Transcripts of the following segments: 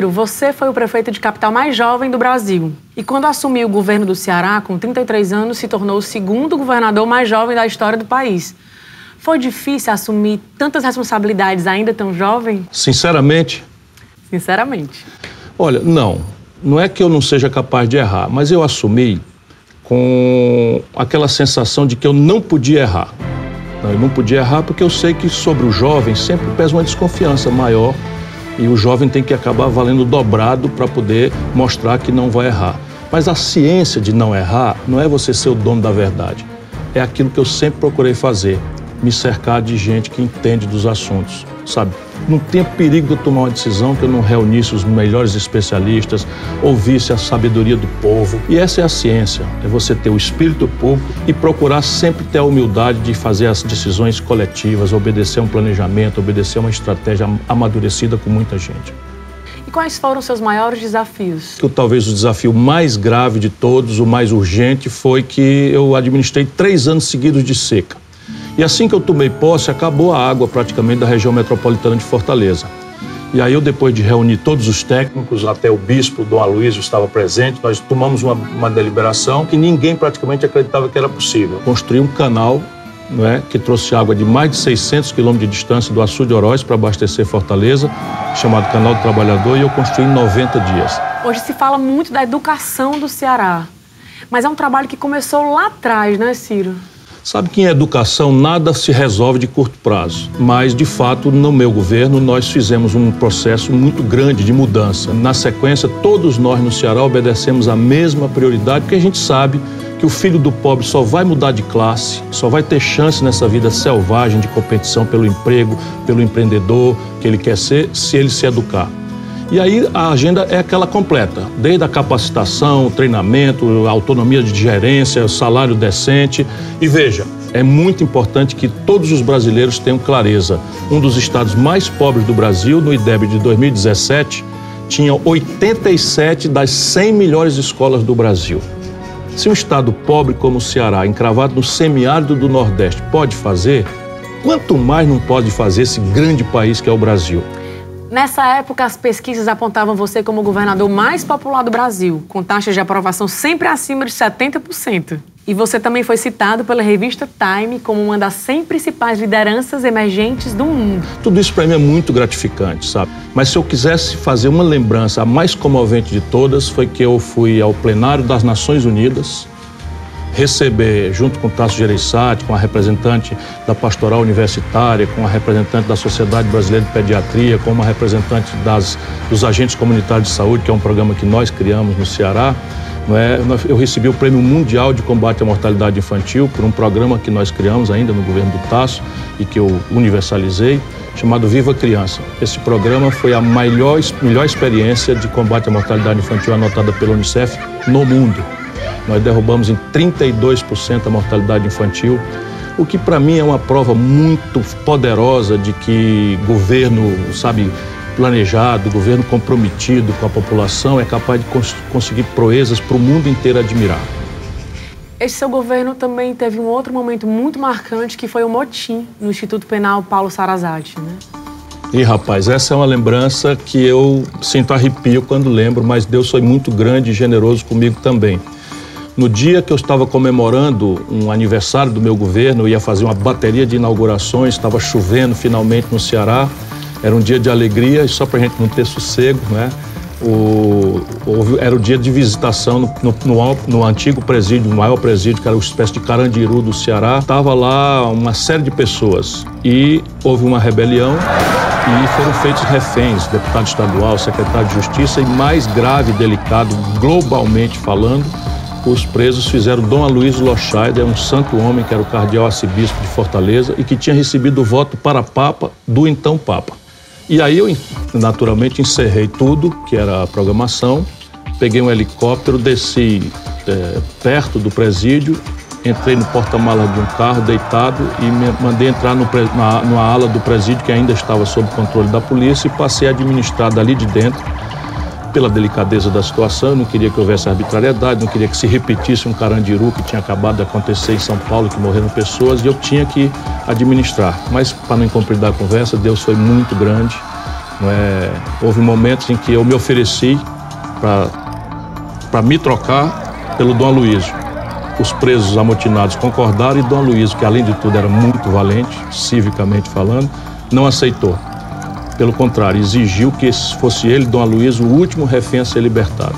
Ciro, você foi o prefeito de capital mais jovem do Brasil. E quando assumiu o governo do Ceará, com 33 anos, se tornou o segundo governador mais jovem da história do país. Foi difícil assumir tantas responsabilidades ainda tão jovem? Sinceramente? Sinceramente. Olha, não. Não é que eu não seja capaz de errar, mas eu assumi com aquela sensação de que eu não podia errar. Eu não podia errar porque eu sei que sobre o jovem sempre pesa uma desconfiança maior e o jovem tem que acabar valendo dobrado para poder mostrar que não vai errar. Mas a ciência de não errar não é você ser o dono da verdade. É aquilo que eu sempre procurei fazer, me cercar de gente que entende dos assuntos, sabe? Não tinha perigo de eu tomar uma decisão que eu não reunisse os melhores especialistas, ouvisse a sabedoria do povo. E essa é a ciência, é você ter o espírito público e procurar sempre ter a humildade de fazer as decisões coletivas, obedecer a um planejamento, obedecer a uma estratégia amadurecida com muita gente. E quais foram os seus maiores desafios? Que talvez o desafio mais grave de todos, o mais urgente, foi que eu administrei três anos seguidos de seca. E assim que eu tomei posse, acabou a água praticamente da região metropolitana de Fortaleza. E aí eu, depois de reunir todos os técnicos, até o bispo Dom Aloysio estava presente, nós tomamos uma, uma deliberação que ninguém praticamente acreditava que era possível. Construir um canal não é, que trouxe água de mais de 600 quilômetros de distância do Açu de Oroz para abastecer Fortaleza, chamado Canal do Trabalhador, e eu construí em 90 dias. Hoje se fala muito da educação do Ceará, mas é um trabalho que começou lá atrás, né, Ciro? Sabe que em educação nada se resolve de curto prazo, mas de fato no meu governo nós fizemos um processo muito grande de mudança. Na sequência, todos nós no Ceará obedecemos a mesma prioridade, porque a gente sabe que o filho do pobre só vai mudar de classe, só vai ter chance nessa vida selvagem de competição pelo emprego, pelo empreendedor que ele quer ser, se ele se educar. E aí a agenda é aquela completa, desde a capacitação, treinamento, autonomia de gerência, salário decente. E veja, é muito importante que todos os brasileiros tenham clareza. Um dos estados mais pobres do Brasil, no IDEB de 2017, tinha 87 das 100 melhores escolas do Brasil. Se um estado pobre como o Ceará, encravado no semiárido do Nordeste, pode fazer, quanto mais não pode fazer esse grande país que é o Brasil? Nessa época, as pesquisas apontavam você como o governador mais popular do Brasil, com taxas de aprovação sempre acima de 70%. E você também foi citado pela revista Time como uma das 100 principais lideranças emergentes do mundo. Tudo isso para mim é muito gratificante, sabe? Mas se eu quisesse fazer uma lembrança, a mais comovente de todas, foi que eu fui ao plenário das Nações Unidas receber, junto com o Tasso Gereissati, com a representante da pastoral universitária, com a representante da Sociedade Brasileira de Pediatria, com uma representante das, dos agentes comunitários de saúde, que é um programa que nós criamos no Ceará, é? eu recebi o Prêmio Mundial de Combate à Mortalidade Infantil por um programa que nós criamos ainda no governo do Tasso e que eu universalizei, chamado Viva Criança. Esse programa foi a melhor, melhor experiência de combate à mortalidade infantil anotada pela Unicef no mundo. Nós derrubamos em 32% a mortalidade infantil, o que para mim é uma prova muito poderosa de que governo, sabe, planejado, governo comprometido com a população é capaz de cons conseguir proezas para o mundo inteiro admirar. Esse seu governo também teve um outro momento muito marcante que foi o motim no Instituto Penal Paulo Sarazate, né? E rapaz, essa é uma lembrança que eu sinto arrepio quando lembro, mas Deus foi muito grande e generoso comigo também. No dia que eu estava comemorando um aniversário do meu governo, eu ia fazer uma bateria de inaugurações, estava chovendo finalmente no Ceará. Era um dia de alegria, só para a gente não ter sossego, né? O, era o dia de visitação no, no, no, no, antigo presídio, o maior presídio, que era uma espécie de Carandiru do Ceará. Estava lá uma série de pessoas e houve uma rebelião e foram feitos reféns, deputado estadual, secretário de Justiça e mais grave, delicado, globalmente falando, os presos fizeram Dom Aloysio Lochaide, um santo homem que era o cardeal arcebispo de Fortaleza e que tinha recebido o voto para Papa do então Papa. E aí eu, naturalmente, encerrei tudo, que era a programação, peguei um helicóptero, desci é, perto do presídio, entrei no porta-malas de um carro deitado e me mandei entrar no, na, numa ala do presídio que ainda estava sob controle da polícia e passei a administrar dali de dentro pela delicadeza da situação, não queria que houvesse arbitrariedade, não queria que se repetisse um carandiru que tinha acabado de acontecer em São Paulo, que morreram pessoas, e eu tinha que administrar. Mas, para não incompridar a conversa, Deus foi muito grande É? Houve momentos em que eu me ofereci para me trocar pelo Dom Luísio. Os presos amotinados concordaram e Dom Luísio, que além de tudo era muito valente, civicamente falando, não aceitou. Pelo contrário, exigiu que fosse ele, Dom Luísio, o último refém a ser libertado.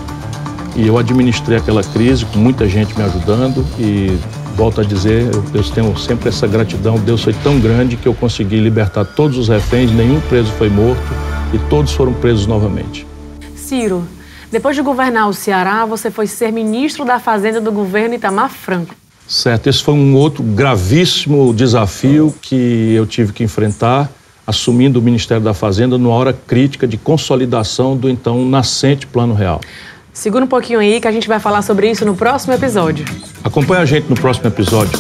E eu administrei aquela crise com muita gente me ajudando e volto a dizer, eu tenho sempre essa gratidão. Deus foi tão grande que eu consegui libertar todos os reféns, nenhum preso foi morto e todos foram presos novamente. Ciro, depois de governar o Ceará, você foi ser ministro da Fazenda do governo Itamar Franco. Certo, esse foi um outro gravíssimo desafio que eu tive que enfrentar, assumindo o Ministério da Fazenda numa hora crítica de consolidação do então nascente Plano Real. Segura um pouquinho aí que a gente vai falar sobre isso no próximo episódio. Acompanhe a gente no próximo episódio.